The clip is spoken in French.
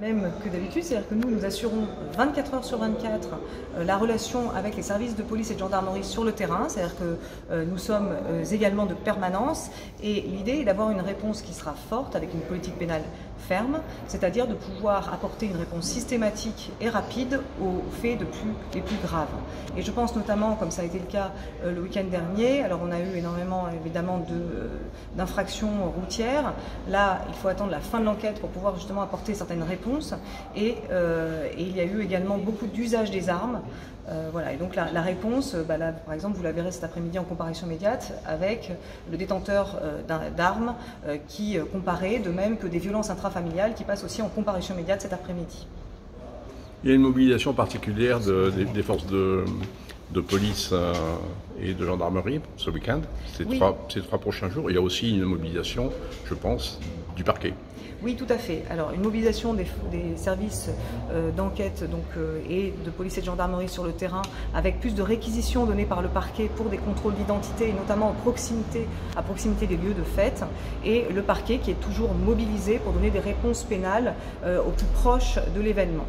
Même que d'habitude, c'est-à-dire que nous, nous assurons 24 heures sur 24 euh, la relation avec les services de police et de gendarmerie sur le terrain, c'est-à-dire que euh, nous sommes euh, également de permanence et l'idée est d'avoir une réponse qui sera forte avec une politique pénale ferme, c'est-à-dire de pouvoir apporter une réponse systématique et rapide aux faits de plus, les plus graves. Et je pense notamment, comme ça a été le cas le week-end dernier, alors on a eu énormément évidemment d'infractions routières, là il faut attendre la fin de l'enquête pour pouvoir justement apporter certaines réponses euh, et, il y a eu également beaucoup d'usage des armes. Euh, voilà, et donc la, réponse, bah là, par exemple, vous la verrez cet après-midi en comparution immédiate avec le détenteur euh, d'armes qui comparait, de même que des violences intrafamiliales qui passent aussi en comparution immédiate cet après-midi. Il y a une mobilisation particulière des, forces de, police et de gendarmerie ce week-end, ces, ces trois prochains jours. Il y a aussi une mobilisation, je pense, du parquet. Oui, tout à fait. Alors, une mobilisation des, services euh, d'enquête donc euh, et de police et de gendarmerie sur le terrain, avec plus de réquisitions données par le parquet pour des contrôles d'identité, et notamment proximité, à proximité des lieux de fête, et le parquet qui est toujours mobilisé pour donner des réponses pénales euh, au plus proche de l'événement.